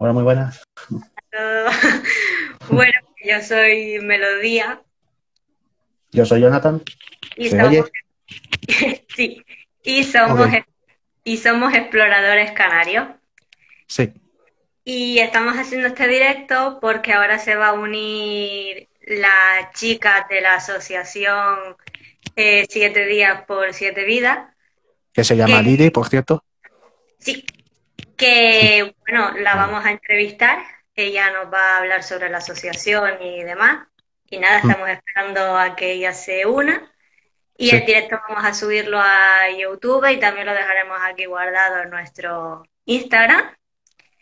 Hola, muy buenas. bueno, yo soy Melodía. Yo soy Jonathan. Y somos... sí, y somos, y somos exploradores canarios. Sí. Y estamos haciendo este directo porque ahora se va a unir la chica de la asociación eh, Siete Días por Siete Vidas. Que se llama Lili, por cierto. Sí, que bueno, la vamos a entrevistar. Ella nos va a hablar sobre la asociación y demás. Y nada, mm. estamos esperando a que ella se una. Y el directo vamos a subirlo a YouTube y también lo dejaremos aquí guardado en nuestro Instagram.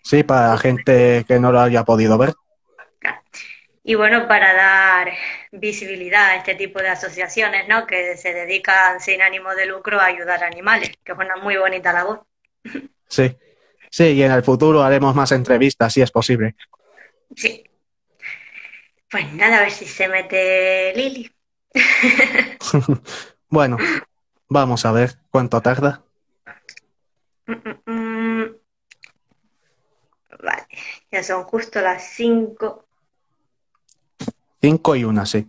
Sí, para la gente que no lo haya podido ver. Y bueno, para dar visibilidad a este tipo de asociaciones, ¿no? Que se dedican sin ánimo de lucro a ayudar a animales, que es una muy bonita labor. Sí, sí, y en el futuro haremos más entrevistas, si es posible. Sí. Pues nada, a ver si se mete Lili. bueno, vamos a ver cuánto tarda. Mm, mm, mm. Vale, ya son justo las 5. 5 y una, sí.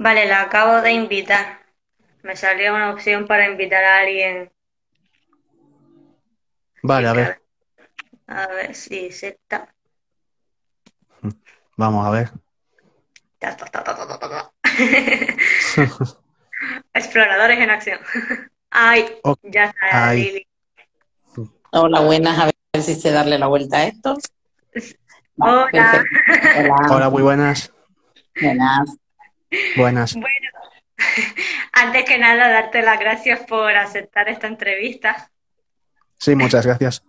Vale, la acabo de invitar. Me salió una opción para invitar a alguien Vale, a ver. A ver si se está. Vamos a ver. Exploradores en acción. Ay, ya está Lili. Hola, buenas. A ver si sé darle la vuelta a esto. Hola. Hola. muy buenas. Buenas. Buenas. Bueno, antes que nada, darte las gracias por aceptar esta entrevista. Sí, muchas gracias.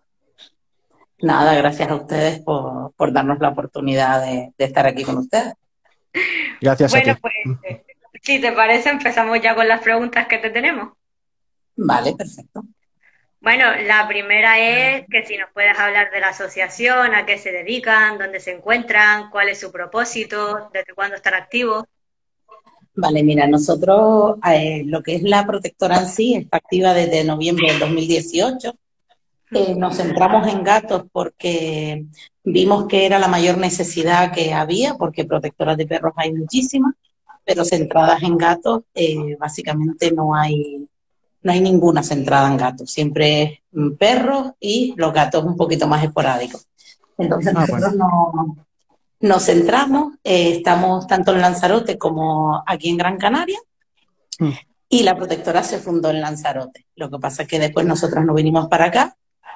Nada, gracias a ustedes por, darnos la oportunidad de, estar aquí con ustedes. Gracias bueno, a ti. pues, si te parece, empezamos ya con las preguntas que te tenemos. Vale, perfecto. Bueno, la primera es que si nos puedes hablar de la asociación, a qué se dedican, dónde se encuentran, cuál es su propósito, desde cuándo están activos. Vale, mira, nosotros eh, lo que es la protectora en sí está activa desde noviembre del 2018 eh, nos centramos en gatos porque vimos que era la mayor necesidad que había, porque protectoras de perros hay muchísimas, pero centradas en gatos, eh, básicamente no hay, no hay ninguna centrada en gatos, siempre es perros y los gatos un poquito más esporádicos. Entonces ah, nosotros nos, centramos, eh, estamos tanto en Lanzarote como aquí en Gran Canaria, mm. y la protectora se fundó en Lanzarote. Lo que pasa es que después nosotros nos vinimos para acá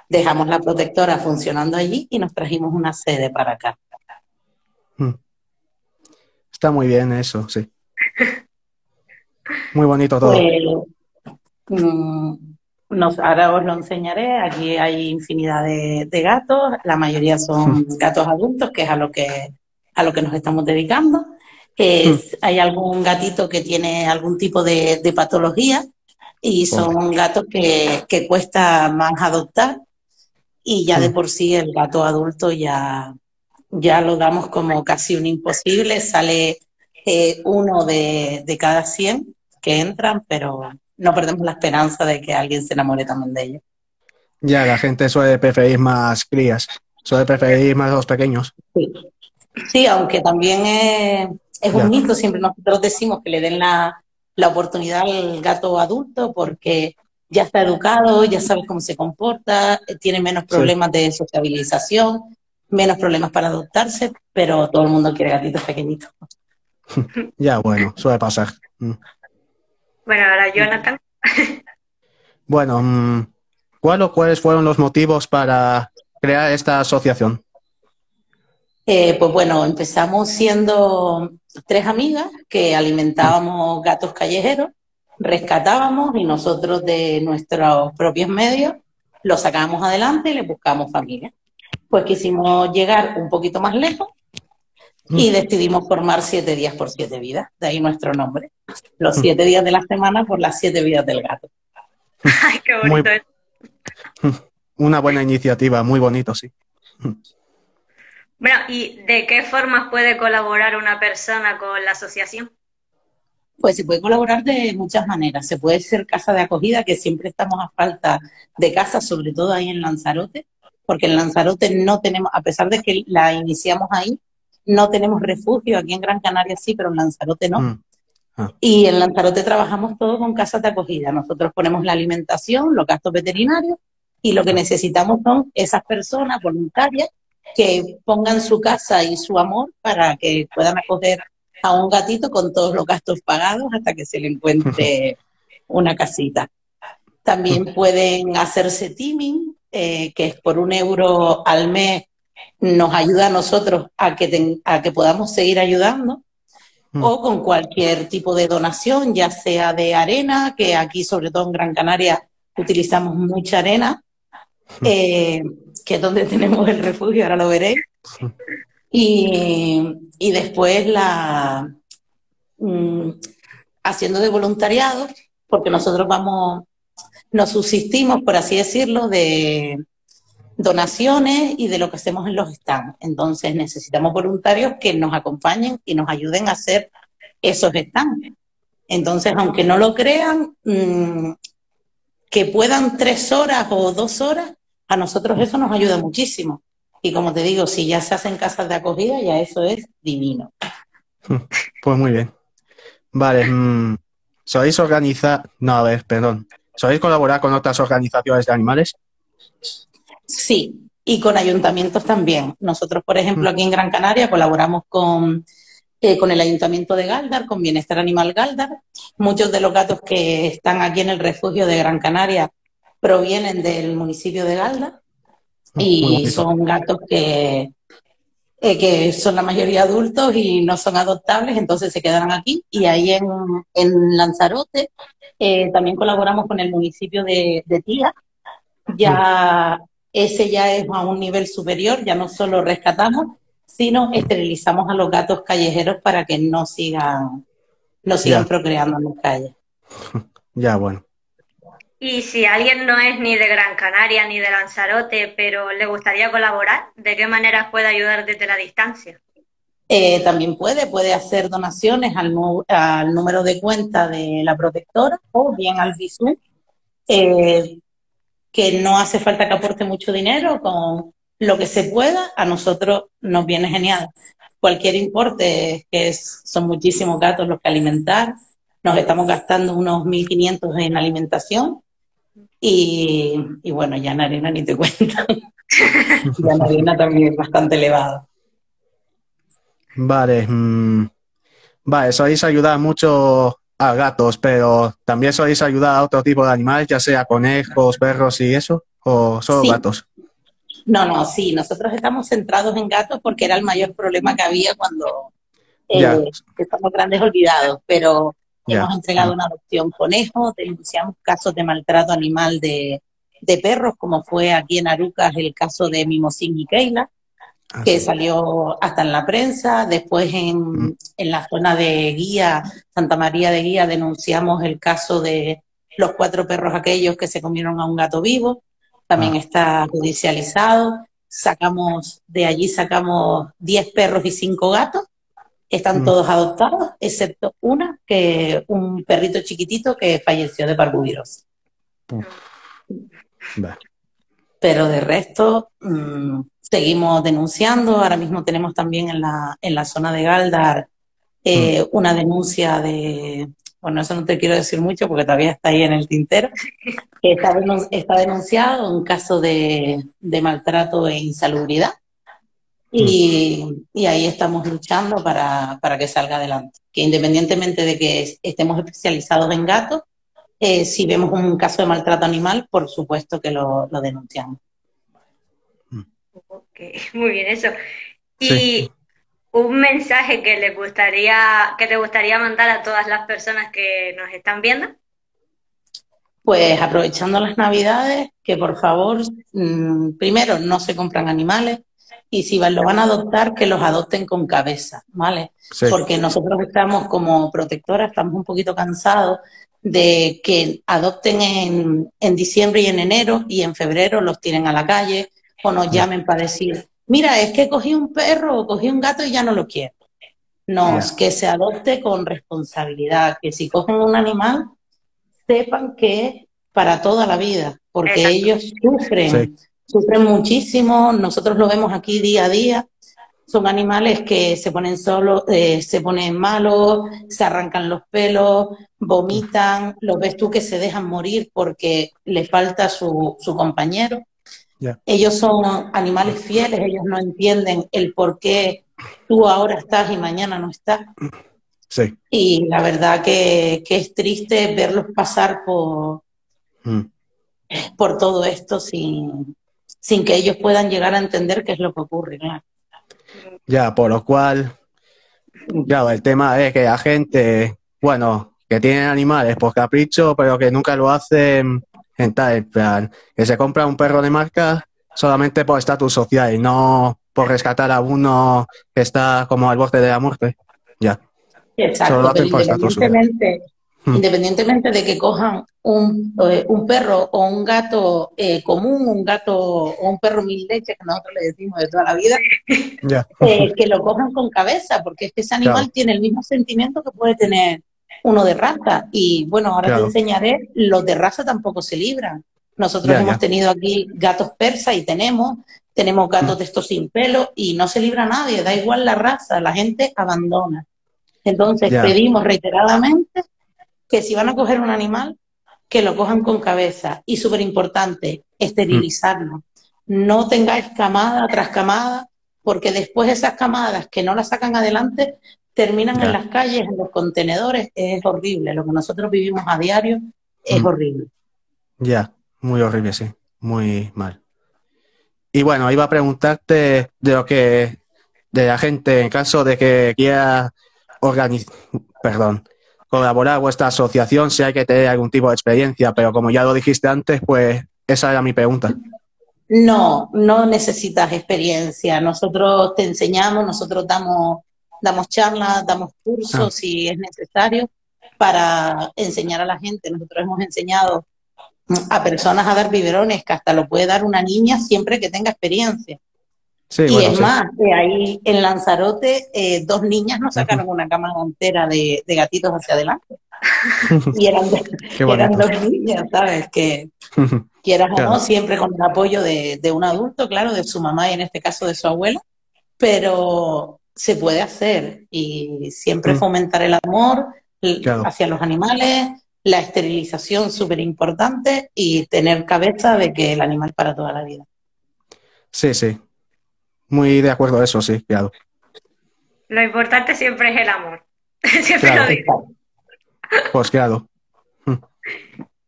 dejamos la protectora funcionando allí y nos trajimos una sede para acá. Hmm. Está muy bien eso, sí. Muy bonito todo. Pues, mm, ahora os lo enseñaré. Aquí hay infinidad de, gatos. La mayoría son hmm. gatos adultos, que es a lo que, a lo que nos estamos dedicando. Hmm. Hay algún gatito que tiene algún tipo de, patología y son gatos que, que, cuesta más adoptar y ya de por sí el gato adulto ya, ya lo damos como casi un imposible, sale eh, uno de, cada 100 que entran, pero no perdemos la esperanza de que alguien se enamore también de ellos. Ya, la gente suele preferir más crías, suele preferir más los pequeños. Sí, aunque también es, un mito, siempre nosotros decimos que le den la, la oportunidad al gato adulto porque ya está educado, ya sabe cómo se comporta, tiene menos problemas de sociabilización, menos problemas para adoptarse, pero todo el mundo quiere gatitos pequeñitos. ya, bueno, suele pasar. Bueno, ahora Jonathan. bueno, mm, ¿cuál o cuáles fueron los motivos para crear esta asociación? Eh, pues bueno, empezamos siendo tres amigas que alimentábamos gatos callejeros rescatábamos y nosotros de nuestros propios medios lo sacábamos adelante y le buscamos familia. Pues quisimos llegar un poquito más lejos y mm. decidimos formar siete días por siete vidas, de ahí nuestro nombre. Los siete días de la semana por las siete vidas del gato. Ay, qué bonito. Una buena iniciativa, muy bonito, sí. Bueno, ¿y de qué formas puede colaborar una persona con la asociación? Pues se puede colaborar de muchas maneras. Se puede ser casa de acogida, que siempre estamos a falta de casa, sobre todo ahí en Lanzarote, porque en Lanzarote no tenemos, a pesar de que la iniciamos ahí, no tenemos refugio. Aquí en Gran Canaria sí, pero en Lanzarote no. Mm. Ah. Y en Lanzarote trabajamos todo con casas de acogida. Nosotros ponemos la alimentación, los gastos veterinarios y lo que necesitamos son esas personas voluntarias que pongan su casa y su amor para que puedan acoger a un gatito con todos los gastos pagados hasta que se le encuentre una casita. También pueden hacerse teaming, eh, que es por un euro al mes, nos ayuda a nosotros a que, a que podamos seguir ayudando, mm. o con cualquier tipo de donación, ya sea de arena, que aquí sobre todo en Gran Canaria utilizamos mucha arena, mm. eh, que es donde tenemos el refugio, ahora lo veréis. Y, después la mm, haciendo de voluntariado, porque nosotros vamos, nos subsistimos, por así decirlo, de donaciones y de lo que hacemos en los stands. Entonces necesitamos voluntarios que nos acompañen y nos ayuden a hacer esos stands. Entonces, aunque no lo crean, mm, que puedan tres horas o dos horas, a nosotros eso nos ayuda muchísimo. Y como te digo, si ya se hacen casas de acogida, ya eso es divino. Pues muy bien. Vale. Mm, ¿Sois organizar? No, a ver, perdón. ¿Sois colaborar con otras organizaciones de animales? Sí, y con ayuntamientos también. Nosotros, por ejemplo, mm. aquí en Gran Canaria colaboramos con, eh, con el Ayuntamiento de Galdar, con Bienestar Animal Galdar. Muchos de los gatos que están aquí en el refugio de Gran Canaria provienen del municipio de Galdar. Y son gatos que, eh, que son la mayoría adultos y no son adoptables, entonces se quedarán aquí. Y ahí en, en Lanzarote eh, también colaboramos con el municipio de, de Tía. Ya ese ya es a un nivel superior, ya no solo rescatamos, sino esterilizamos a los gatos callejeros para que no sigan, no sigan procreando en las calles. Ya, bueno. Y si alguien no es ni de Gran Canaria ni de Lanzarote, pero le gustaría colaborar, ¿de qué manera puede ayudar desde la distancia? Eh, también puede, puede hacer donaciones al, al, número de cuenta de la protectora o bien al BISU, eh, que no hace falta que aporte mucho dinero, con lo que se pueda, a nosotros nos viene genial. Cualquier importe, que son muchísimos gatos los que alimentar, nos estamos gastando unos 1.500 en alimentación, y, bueno, ya en arena ni te cuento. ya en arena también es bastante elevado. Vale. Mm, vale, sois ayudar mucho a gatos, pero también sois ayudar a otro tipo de animales, ya sea conejos, perros y eso, o solo gatos. No, no, sí, nosotros estamos centrados en gatos porque era el mayor problema que había cuando eh, estamos grandes olvidados, pero Hemos entregado una adopción conejo, denunciamos casos de maltrato animal de, perros, como fue aquí en Arucas el caso de Mimosín y Keila, ah, que salió hasta en la prensa. Después en, mm. en, la zona de Guía, Santa María de Guía, denunciamos el caso de los cuatro perros aquellos que se comieron a un gato vivo. También ah. está judicializado. Sacamos, de allí sacamos 10 perros y 5 gatos están mm. todos adoptados, excepto una, que un perrito chiquitito que falleció de parvovirus. Pero de resto, mm, seguimos denunciando. Ahora mismo tenemos también en la, en la zona de Galdar eh, mm. una denuncia de, bueno, eso no te quiero decir mucho porque todavía está ahí en el tintero, que está, está denunciado un caso de, de maltrato e insalubridad y, ahí estamos luchando para, que salga adelante. Que independientemente de que estemos especializados en gatos, eh, si vemos un caso de maltrato animal, por supuesto que lo, denunciamos. muy bien eso. Y un mensaje que le gustaría, que te gustaría mandar a todas las personas que nos están viendo. Pues aprovechando las navidades, que por favor, mm, primero no se compran animales, y si lo van a adoptar, que los adopten con cabeza, ¿vale? Porque nosotros estamos como protectora, estamos un poquito cansados de que adopten en, en, diciembre y en enero y en febrero los tienen a la calle o nos llamen para decir, mira, es que cogí un perro o cogí un gato y ya no lo quiero. No, que se adopte con responsabilidad, que si cogen un animal, sepan que es para toda la vida, porque ellos sufren, sufren muchísimo, nosotros lo vemos aquí día a día, son animales que se ponen solos, eh, se ponen malos, se arrancan los pelos, vomitan, los ves tú que se dejan morir porque le falta su, su compañero. Ellos son animales fieles, ellos no entienden el por qué tú ahora estás y mañana no estás. Sí. Y la verdad que, es triste verlos pasar por, mm. por todo esto sin, sin que ellos puedan llegar a entender qué es lo que ocurre. Ya, por lo cual, ya, el tema es que la gente, bueno, que tienen animales por capricho, pero que nunca lo hacen en tal plan, que se compra un perro de marca solamente por estatus social y no por rescatar a uno que está como al borde de la muerte. Ya. Exacto, independientemente, hmm. independientemente de que cojan un, eh, un perro o un gato eh, común, un gato o un perro mil leches, que nosotros le decimos de toda la vida, eh, que lo cojan con cabeza, porque es que ese animal tiene el mismo sentimiento que puede tener uno de raza. Y bueno, ahora te enseñaré, los de raza tampoco se libran. Nosotros hemos tenido aquí gatos persas y tenemos, tenemos gatos mm. de estos sin pelo y no se libra nadie, da igual la raza, la gente abandona. Entonces pedimos reiteradamente que si van a coger un animal, que lo cojan con cabeza. Y súper importante, esterilizarlo. No tengáis camada tras camada, porque después esas camadas que no las sacan adelante terminan en las calles, en los contenedores, es horrible. Lo que nosotros vivimos a diario es mm. horrible. Ya, muy horrible, sí, muy mal. Y bueno, iba a preguntarte de lo que, de la gente, en caso de que quiera organizar, perdón, colaborar vuestra asociación, si hay que tener algún tipo de experiencia, pero como ya lo dijiste antes, pues esa era mi pregunta. No, no necesitas experiencia. Nosotros te enseñamos, nosotros damos damos charlas, damos cursos ah. si es necesario para enseñar a la gente. Nosotros hemos enseñado a personas a dar biberones, que hasta lo puede dar una niña siempre que tenga experiencia. Y es más, ahí en Lanzarote eh, dos niñas nos sacaron una cama entera de, gatitos hacia adelante. y eran, dos niñas, ¿sabes? Que quieras o no, siempre con el apoyo de, de, un adulto, claro, de su mamá y en este caso de su abuela. Pero se puede hacer y siempre mm. fomentar el amor hacia los animales, la esterilización súper importante y tener cabeza de que el animal para toda la vida. Sí, sí. Muy de acuerdo a eso, sí, claro. Lo importante siempre es el amor. siempre lo digo. Pues claro.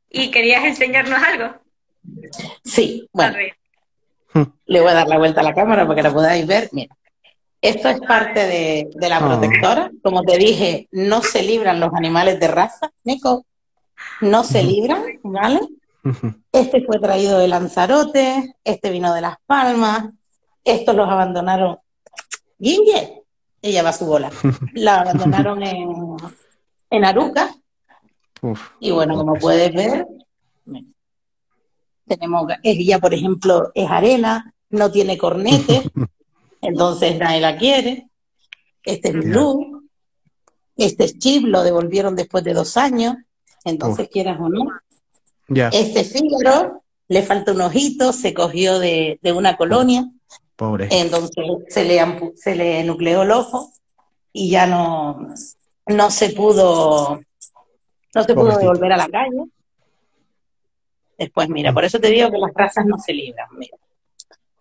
¿Y querías enseñarnos algo? Sí, bueno. Le voy a dar la vuelta a la cámara para que la podáis ver. Mira. Esto es parte de, la ah. protectora. Como te dije, no se libran los animales de raza, Nico. No se libran, ¿vale? Este fue traído de Lanzarote, este vino de Las Palmas, estos los abandonaron. Ginger, ella va a su bola. La abandonaron en, en Aruca. y bueno, como puedes ver, tenemos, ella por ejemplo es arena, no tiene cornete, entonces nadie la quiere. Este es Blue, este es Chip, lo devolvieron después de dos años, entonces quieras o no. Este Fígaro, le falta un ojito, se cogió de, una colonia. Pobre. Entonces se le, se le nucleó el ojo y ya no, no se pudo, no se pudo devolver a la calle. Después, mira, por eso te digo que las razas no se libran.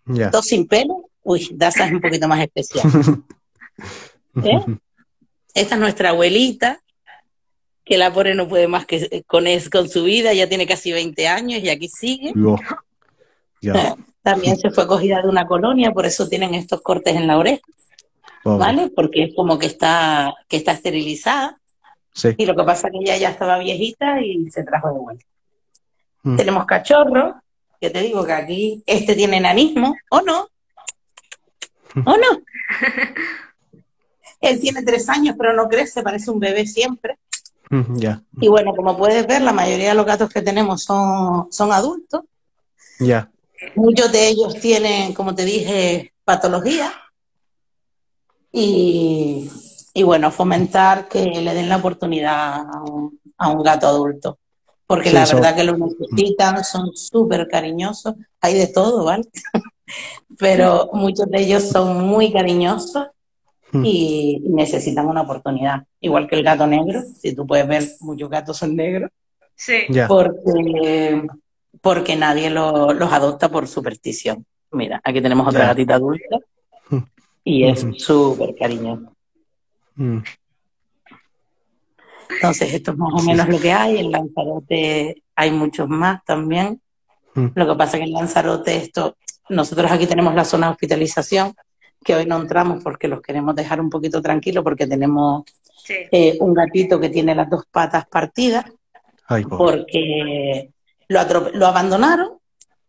Mira. Dos sin pelo, Uy, Daza es un poquito más especial. ¿Eh? Esta es nuestra abuelita, que la pobre no puede más que con, con su vida, ya tiene casi 20 años y aquí sigue. También se fue cogida de una colonia, por eso tienen estos cortes en la oreja. ¿Vale? Porque es como que está, que está esterilizada. Y lo que pasa es que ella ya estaba viejita y se trajo de vuelta. Mm. Tenemos cachorro, que te digo que aquí este tiene enanismo, o no, ¿O no? Él tiene tres años, pero no crece, parece un bebé siempre. Ya. Y bueno, como puedes ver, la mayoría de los gatos que tenemos son, son adultos. Ya. Muchos de ellos tienen, como te dije, patología. Y, y bueno, fomentar que le den la oportunidad a un, a un gato adulto. Porque Sí, la eso- verdad que lo necesitan, son súper cariñosos, hay de todo, ¿vale? Pero muchos de ellos son muy cariñosos Mm. y necesitan una oportunidad. Igual que el gato negro, si tú puedes ver, muchos gatos son negros, Sí. Porque, porque nadie lo- los adopta por superstición. Mira, aquí tenemos otra Ya. gatita adulta y es súper cariñosa. Mm. Entonces, esto es más o menos lo que hay. En Lanzarote hay muchos más también. Mm. Lo que pasa es que en Lanzarote esto, nosotros aquí tenemos la zona de hospitalización, que hoy no entramos porque los queremos dejar un poquito tranquilos porque tenemos Sí. eh, un gatito que tiene las dos patas partidas Ay, porque lo, lo abandonaron,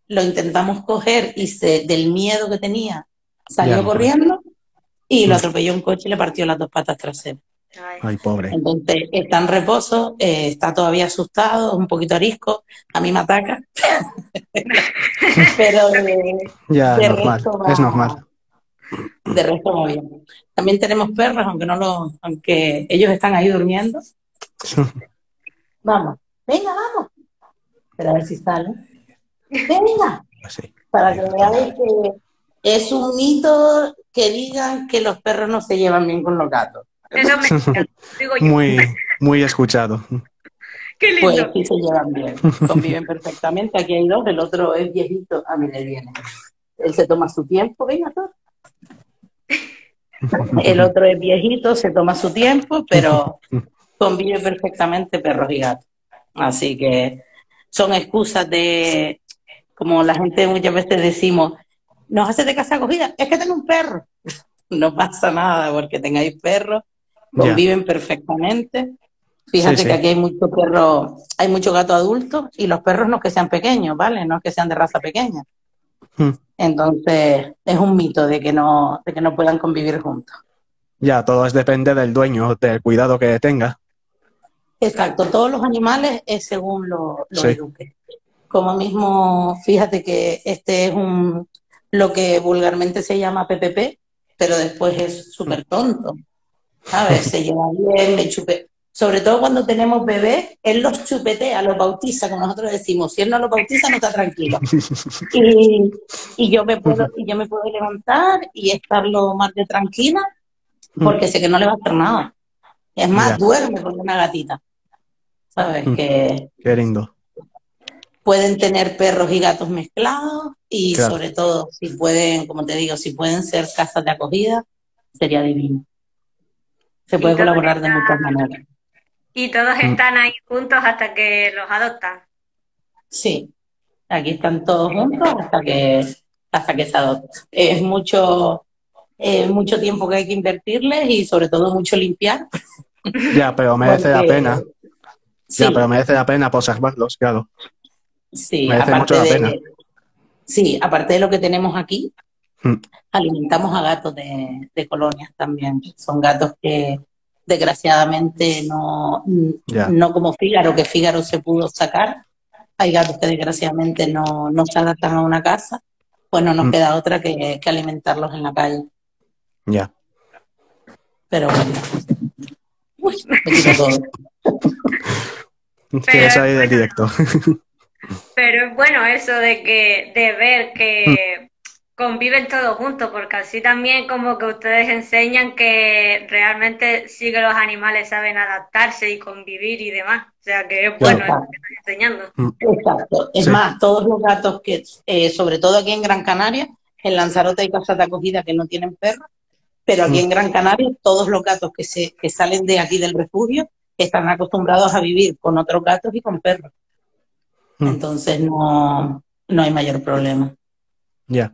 lo intentamos coger y se, del miedo que tenía salió Ya, corriendo y lo Mm. atropelló un coche y le partió las dos patas traseras. Ay. Ay, pobre. Entonces está en reposo, eh, está todavía asustado, un poquito arisco, a mí me ataca. Pero eh, Ya, de normal. resto va- Es normal. de resto muy bien. También tenemos perros, aunque no lo, aunque ellos están ahí durmiendo. Vamos, venga, vamos. Pero a ver si sale. Venga, Sí. para que veáis que es un mito que digan que los perros no se llevan bien con los gatos. Eso me digo yo. Muy, muy escuchado. Qué lindo. Pues sí se llevan bien, conviven perfectamente. Aquí hay dos, el otro es viejito, a mí le viene. Él se toma su tiempo, venga, Thor. El otro es viejito, se toma su tiempo, pero convive perfectamente perros y gatos. Así que son excusas de, como la gente muchas veces decimos, nos hace de casa acogida, es que tengo un perro. No pasa nada porque tengáis perros, conviven perfectamente. Fíjate Sí, sí. que aquí hay mucho perro, hay mucho gato adulto y los perros no es que sean pequeños, ¿vale? No es que sean de raza pequeña. Mm. Entonces, es un mito de que no, de que no puedan convivir juntos. Ya, todo es depende del dueño, del cuidado que tenga. Exacto, todos los animales es según lo, lo Sí. eduques. Como mismo, fíjate que este es un lo que vulgarmente se llama PPP, pero después es súper tonto. ¿Sabes? Se lleva bien, me chupe. Sobre todo cuando tenemos bebés, él los chupetea, los bautiza, como nosotros decimos. Si él no los bautiza, no está tranquilo. Y, y yo me puedo, y yo me puedo levantar y estar lo más de tranquila, porque sé que no le va a hacer nada. Es más, duerme con una gatita. ¿Sabes? Mm. Que Qué lindo. pueden tener perros y gatos mezclados y Claro. sobre todo si pueden, como te digo, si pueden ser casas de acogida, sería divino. Se puede colaborar de muchas maneras. Y todos Mm. están ahí juntos hasta que los adoptan. Sí, aquí están todos juntos hasta que hasta que se adopten. Es mucho eh, mucho tiempo que hay que invertirles y sobre todo mucho limpiar. Ya, pero merece la pena. Sí, Ya, pero merece la pena por salvarlos, claro. sí, merece aparte mucho la de, pena. sí, aparte de lo que tenemos aquí, Mm. alimentamos a gatos de, de colonias también. Son gatos que desgraciadamente no, no como Fígaro, que Fígaro se pudo sacar. Hay gatos que desgraciadamente no, no se adaptan a una casa, pues no nos Mm. queda otra que, que alimentarlos en la calle. Ya. Pero bueno. Uy, me quito todo. Directo. Pero es bueno eso de que, de ver Mm. que conviven todos juntos, porque así también como que ustedes enseñan que realmente sí que los animales saben adaptarse y convivir y demás. O sea que es bueno Claro. eso que están enseñando. Exacto. Es Sí. más, todos los gatos que, eh, sobre todo aquí en Gran Canaria, en Lanzarote hay casas de acogida que no tienen perros, pero aquí Mm. en Gran Canaria todos los gatos que, se, que salen de aquí del refugio están acostumbrados a vivir con otros gatos y con perros. Mm. Entonces no, no hay mayor problema. Ya.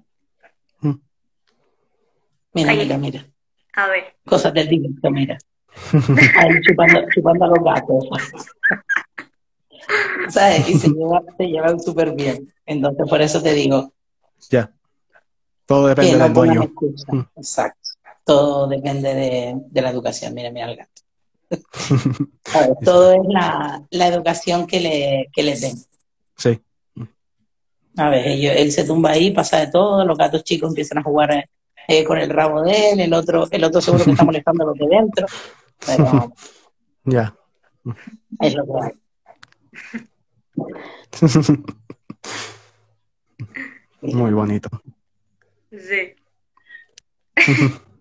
Mira, Ahí. mira, mira. A ver. Cosas del directo, mira. Ahí chupando, chupando a los gatos. ¿Sabes? Y se llevan, se llevan súper bien. Entonces, por eso te digo, Ya. Todo depende del dueño. excusa. Mm. Exacto. Todo depende de, de la educación. Mira, mira al gato. A ver, todo es la, la educación que le, que les den. Sí. A ver, ellos- él se tumba ahí, pasa de todo, los gatos chicos empiezan a jugar eh, con el rabo de él, el otro, el otro seguro que está molestando lo de dentro, pero Ya. es lo que hay. Muy bonito. Sí.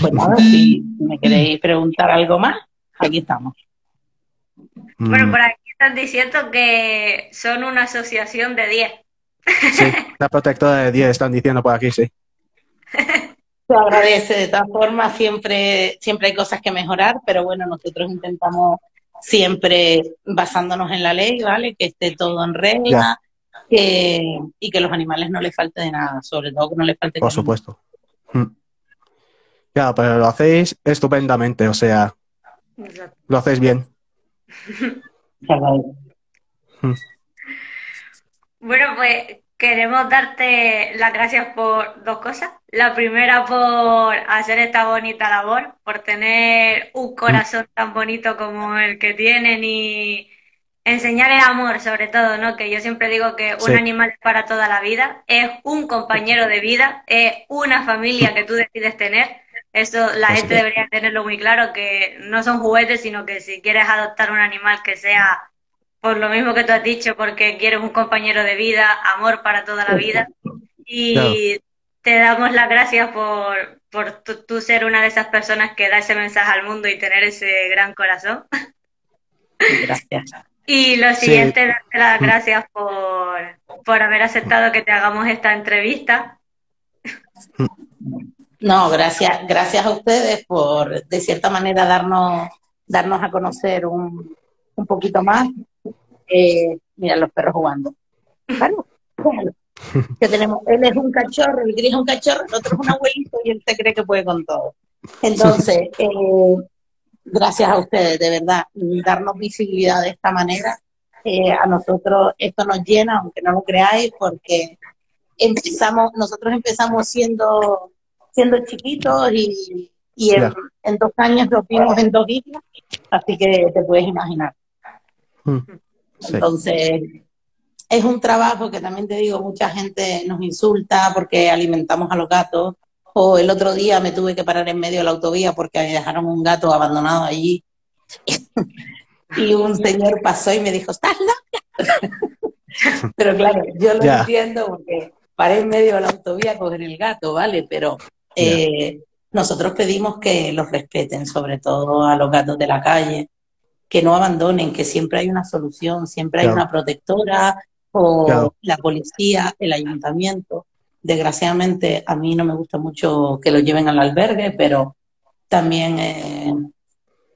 Pues nada, si me queréis preguntar algo más, aquí estamos. Bueno, Mm, por aquí están diciendo que son una asociación de 10. Sí, la protectora de 10 están diciendo por aquí, sí. Se agradece, de todas formas, siempre, siempre hay cosas que mejorar, pero bueno, nosotros intentamos siempre basándonos en la ley, ¿vale? Que esté todo en regla que, y que los animales no les falte de nada, sobre todo que no les falte Por supuesto. Mm. Ya, pero lo hacéis estupendamente, o sea, lo hacéis bien. Agradece. Bueno, pues queremos darte las gracias por dos cosas. La primera por hacer esta bonita labor, por tener un corazón tan bonito como el que tienen y enseñar el amor sobre todo, ¿no? Que yo siempre digo que un Sí. animal es para toda la vida, es un compañero de vida, es una familia que tú decides tener. Eso la Así gente debería tenerlo muy claro, que no son juguetes, sino que si quieres adoptar un animal que sea por lo mismo que tú has dicho, porque quieres un compañero de vida, amor para toda la vida. Y te damos las gracias por, por tú, ser una de esas personas que da ese mensaje al mundo y tener ese gran corazón. Gracias. Y lo Sí. siguiente, darte las Mm. gracias por, por haber aceptado que te hagamos esta entrevista. No, gracias, gracias a ustedes por, de cierta manera, darnos, darnos a conocer un, un poquito más. Eh, mira los perros jugando. Déjalo. Que tenemos, él es un cachorro, el gris es un cachorro, el otro es un abuelito y él se cree que puede con todo. Entonces, eh, gracias a ustedes, de verdad, darnos visibilidad de esta manera. eh, a nosotros esto nos llena, aunque no lo creáis, porque empezamos, nosotros empezamos siendo, siendo chiquitos y, y en, dos años nos vimos en dos islas, así que te puedes imaginar. Mm. Sí. Entonces, es un trabajo que también te digo, mucha gente nos insulta porque alimentamos a los gatos. O el otro día me tuve que parar en medio de la autovía porque dejaron un gato abandonado allí. y un señor pasó y me dijo, ¿estás loca? Pero claro, yo lo entiendo porque paré en medio de la autovía a coger el gato, ¿vale? Pero eh, nosotros pedimos que los respeten, sobre todo a los gatos de la calle, que no abandonen, que siempre hay una solución, siempre hay una protectora o Claro. la policía, el ayuntamiento. Desgraciadamente a mí no me gusta mucho que lo lleven al albergue, pero también eh,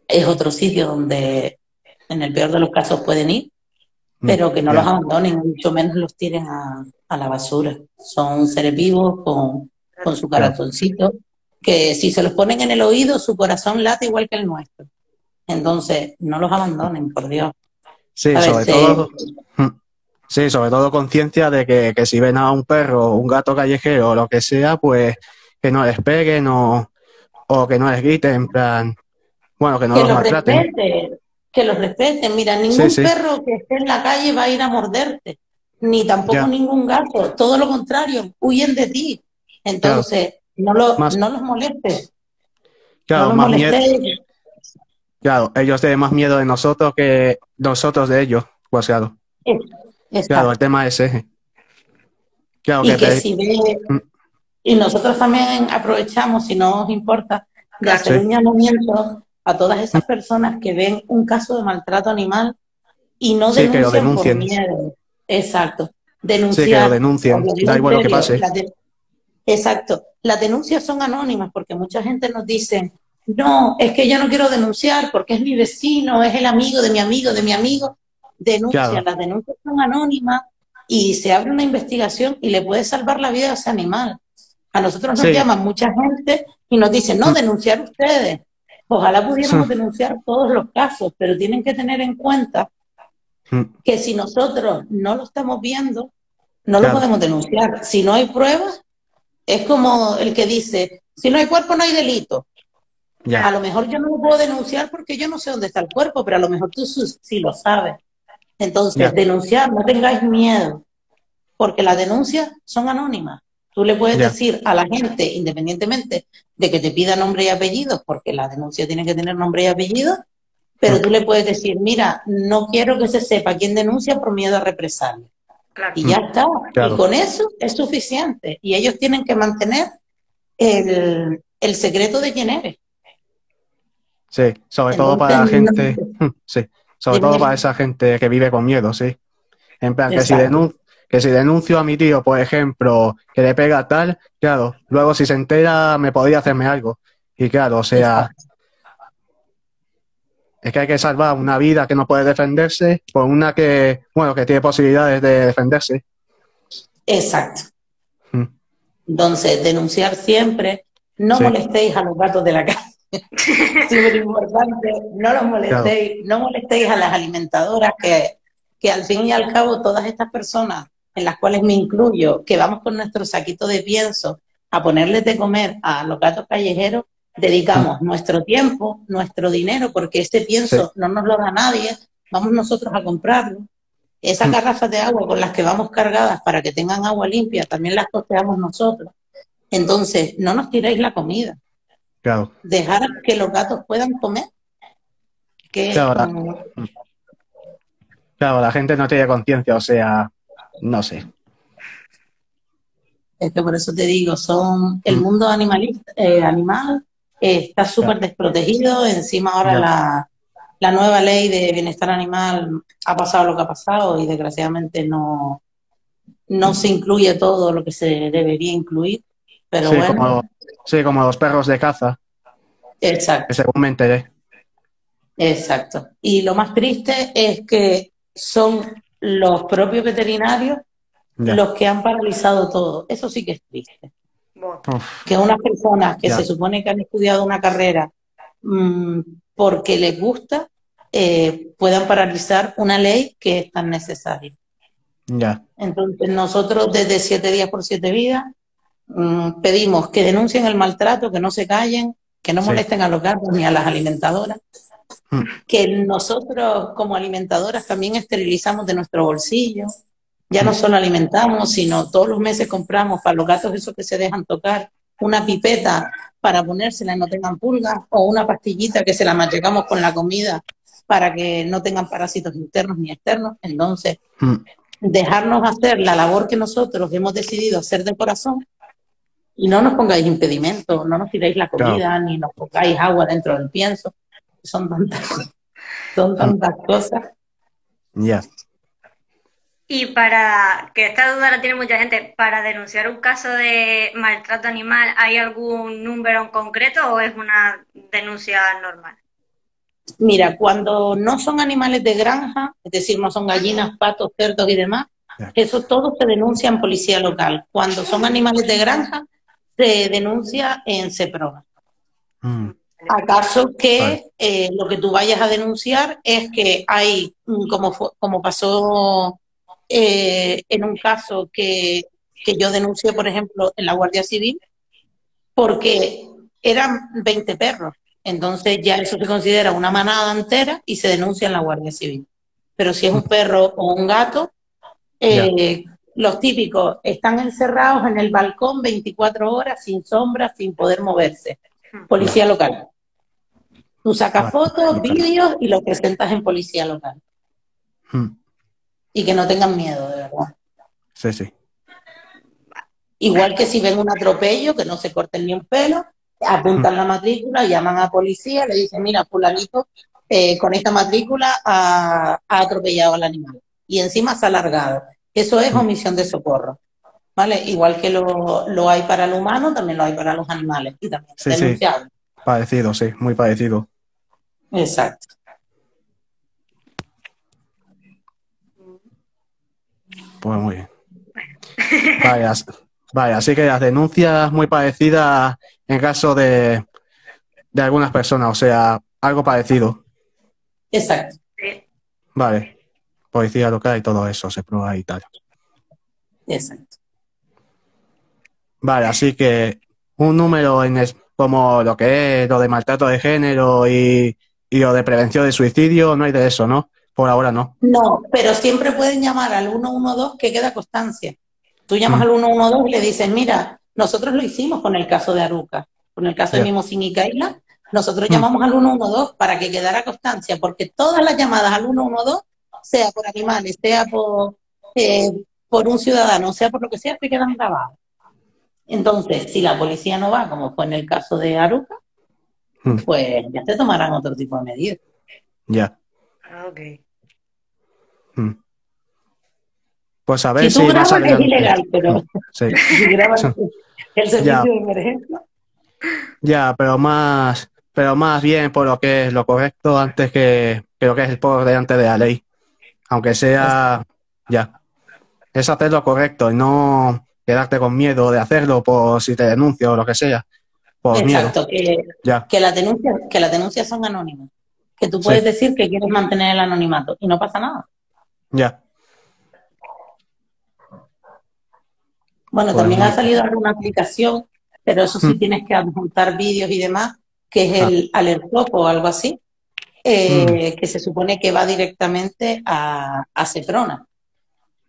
es otro sitio donde en el peor de los casos pueden ir, Mm. pero que no los abandonen, mucho menos los tiren a, a la basura. Son seres vivos con, con su corazoncito, que si se los ponen en el oído, su corazón late igual que el nuestro. Entonces, no los abandonen, por Dios. Sí, A sobre se- todo. Mm. Sí, sobre todo conciencia de que, que si ven a un perro, un gato callejero o lo que sea, pues que no les peguen o, o que no les griten, en plan, bueno, que no que los los maltraten. respeten, que los respeten. Mira, ningún Sí, sí. perro que esté en la calle va a ir a morderte, ni tampoco Ya. ningún gato, todo lo contrario, huyen de ti. Entonces, no, lo, Más- no los molestes, Claro, no los más miedo, molestes. claro, ellos tienen más miedo de nosotros que nosotros de ellos. Pues claro, el tema es ese. Claro y que que te- si ve, Mm. y nosotros también aprovechamos, si no os importa, de hacer Sí. un llamamiento a todas esas personas que ven un caso de maltrato animal y no Sí, que lo denuncian por denuncien. miedo. Exacto. sí, que Denunciar. lo denuncien, da igual lo que pase. las de- Exacto. Las denuncias son anónimas porque mucha gente nos dice, no, es que yo no quiero denunciar porque es mi vecino, es el amigo de mi amigo, de mi amigo. Denuncia, Claro. las denuncias son anónimas y se abre una investigación y le puede salvar la vida a ese animal. A nosotros nos Sí. llaman mucha gente y nos dicen, no, Mm. denunciar ustedes. Ojalá pudiéramos Sí. denunciar todos los casos, pero tienen que tener en cuenta Mm. que si nosotros no lo estamos viendo, no Claro. lo podemos denunciar. Si no hay pruebas, es como el que dice, si no hay cuerpo no hay delito. A lo mejor yo no lo puedo denunciar porque yo no sé dónde está el cuerpo, pero a lo mejor tú sí lo sabes. Entonces, Ya. denunciar, no tengáis miedo. porque las denuncias son anónimas. Tú le puedes decir a la gente, independientemente de que te pida nombre y apellido, porque la denuncia tiene que tener nombre y apellido, pero tú le puedes decir, mira, no quiero que se sepa quién denuncia por miedo a represalia. Y ya está. Y con eso es suficiente. Y ellos tienen que mantener el, secreto de quién eres. Sí, sobre todo para la gente, sí, sobre todo para esa gente que vive con miedo, sí. En plan, que si, que si denuncio a mi tío, por ejemplo, que le pega tal, claro, luego si se entera me podría hacerme algo. Y claro, o sea, es que hay que salvar una vida que no puede defenderse por una que, bueno, que tiene posibilidades de defenderse. Exacto. Mm. Entonces, denunciar siempre, no molestéis a los gatos de la casa. Súper importante, no los molestéis, no molestéis a las alimentadoras que, que al fin y al cabo todas estas personas, en las cuales me incluyo, que vamos con nuestro saquito de pienso a ponerles de comer a los gatos callejeros, dedicamos nuestro tiempo, nuestro dinero, porque este pienso no nos lo da nadie, vamos nosotros a comprarlo. Esas garrafas de agua con las que vamos cargadas para que tengan agua limpia, también las costeamos nosotros. Entonces, no nos tiréis la comida. Claro. Dejar que los gatos puedan comer. Que, claro, claro, la gente no tiene conciencia, o sea, no sé. Es que por eso te digo, son el mm. mundo animalista, eh, animal está súper desprotegido. Encima ahora la, la, nueva ley de bienestar animal ha pasado lo que ha pasado y desgraciadamente no, no se incluye todo lo que se debería incluir. Pero bueno. Como, sí, como los perros de caza. Exacto. según me enteré. Exacto. Y lo más triste es que son los propios veterinarios los que han paralizado todo. Eso sí que es triste. Que unas personas que se supone que han estudiado una carrera mm, porque les gusta eh, puedan paralizar una ley que es tan necesaria. Ya. Entonces nosotros desde Siete Días por Siete Vidas mm, pedimos que denuncien el maltrato, que no se callen, que no molesten a los gatos ni a las alimentadoras, mm. que nosotros como alimentadoras también esterilizamos de nuestro bolsillo, ya no solo alimentamos, sino todos los meses compramos para los gatos esos que se dejan tocar una pipeta para ponérsela y no tengan pulgas o una pastillita que se la machacamos con la comida para que no tengan parásitos internos ni externos. Entonces, mm. dejarnos hacer la labor que nosotros hemos decidido hacer de corazón y no nos pongáis impedimentos, no nos tiréis la comida, ni nos pongáis agua dentro del pienso. Son tantas, son tantas cosas. Ya. Y para, que esta duda la tiene mucha gente, para denunciar un caso de maltrato animal, ¿hay algún número en concreto o es una denuncia normal? Mira, cuando no son animales de granja, es decir, no son gallinas, patos, cerdos y demás, eso todo se denuncia en policía local. Cuando son animales de granja, se denuncia en CEPROA. Mm. ¿Acaso que eh, lo que tú vayas a denunciar es que hay, mm, como, como pasó eh, en un caso que, yo denuncié, por ejemplo, en la Guardia Civil, porque eran 20 perros. Entonces ya eso se considera una manada entera y se denuncia en la Guardia Civil. Pero si es un perro o un gato, eh, los típicos están encerrados en el balcón 24 horas sin sombra, sin poder moverse. Policía local. Tú sacas fotos, vídeos y los presentas en policía local. Y que no tengan miedo, de verdad. Sí, sí. Igual que si ven un atropello, que no se corten ni un pelo, apuntan la matrícula, llaman a policía, le dicen, mira, fulanito, eh, con esta matrícula ha, atropellado al animal. Y encima se ha alargado. Eso es omisión de socorro. ¿Vale? Igual que lo, hay para el humano, también lo hay para los animales. Y también sí, Sí. Parecido, sí, muy parecido. Exacto. Pues muy bien. Vaya, vaya, así que las denuncias muy parecidas en caso de, de algunas personas, o sea, algo parecido. Exacto. Vale. Policía local y todo eso se prueba y tal. Exacto. Vale, así que un número en como lo que es lo de maltrato de género y, y lo de prevención de suicidio, no hay de eso, ¿no? Por ahora no. No, pero siempre pueden llamar al 112 que queda constancia. Tú llamas al 112 y le dices, mira, nosotros lo hicimos con el caso de Aruca, con el caso de Mimosin y Kaila, nosotros llamamos al 112 para que quedara constancia, porque todas las llamadas al 112, sea por animales, sea por, eh, por un ciudadano, sea por lo que sea, te quedan grabadas. Entonces, si la policía no va, como fue en el caso de Aruca, pues ya te tomarán otro tipo de medidas. Ya. Ah, ok. Pues a ver si. Tú grabas es ilegal, pero sí. si grabas el servicio de emergencia. Ya, pero más, pero más bien por lo que es lo correcto antes que, que lo que es el por delante de la ley. Aunque sea, ya. Es hacer lo correcto y no quedarte con miedo de hacerlo por si te denuncio o lo que sea. Por Exacto, Que, que, las denuncias, que las denuncias son anónimas. Que tú puedes decir que quieres mantener el anonimato y no pasa nada. Ya. Bueno, pues también ha salido alguna aplicación, pero eso sí mm. tienes que adjuntar vídeos y demás, que es el ah. Alertop o algo así, eh, mm. que se supone que va directamente a, a Ceprona.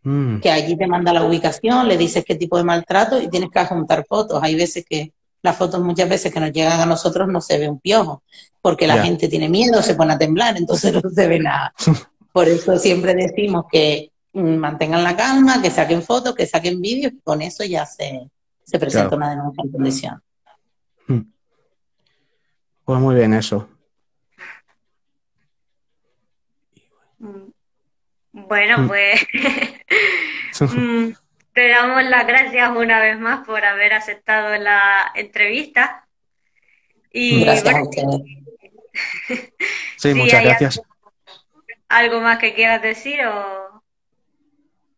Mm. Que allí te manda la ubicación, le dices qué tipo de maltrato y tienes que adjuntar fotos. Hay veces que las fotos muchas veces que nos llegan a nosotros no se ve un piojo, porque la gente tiene miedo, se pone a temblar, entonces no se ve nada. Por eso siempre decimos que Mm, mantengan la calma, que saquen fotos, que saquen vídeos, y con eso ya se, se presenta una denuncia en condición. Hmm. Pues muy bien eso. Mm. Bueno, pues mm, te damos las gracias una vez más por haber aceptado la entrevista. Y gracias Sí, muchas gracias. ¿Algo más que quieras decir o...?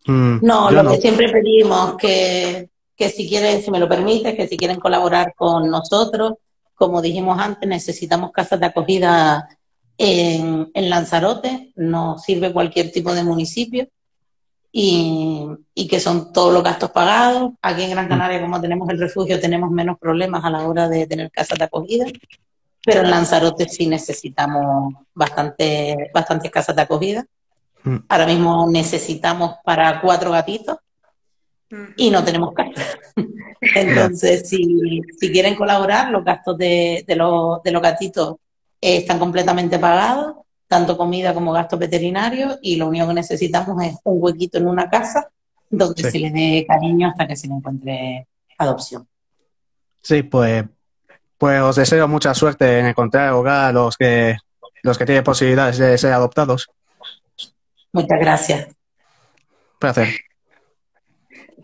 Mm, no, lo que siempre pedimos, que, que si quieren, si me lo permite, que si quieren colaborar con nosotros, como dijimos antes, necesitamos casas de acogida en, en Lanzarote, nos sirve cualquier tipo de municipio y, y, que son todos los gastos pagados. Aquí en Gran mm. Canaria, como tenemos el refugio, tenemos menos problemas a la hora de tener casas de acogida, pero en Lanzarote sí necesitamos bastante, bastantes casas de acogida. Mm. Ahora mismo necesitamos para cuatro gatitos y no tenemos casa. Entonces, si, quieren colaborar, los gastos de, los, de los gatitos están completamente pagados, tanto comida como gastos veterinarios, y lo único que necesitamos es un huequito en una casa donde se le dé cariño hasta que se le encuentre adopción. Sí, pues, pues os deseo mucha suerte en encontrar hogar a los que, los que tienen posibilidades de ser adoptados. Muchas gracias. Placer.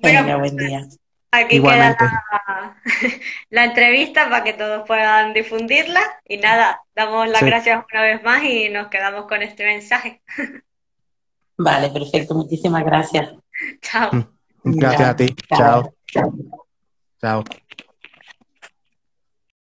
Venga, buen día. Aquí queda la, entrevista para que todos puedan difundirla. Y nada, damos las gracias una vez más y nos quedamos con este mensaje. Vale, perfecto. Muchísimas gracias. Chao. Gracias a ti. Chao. Chao.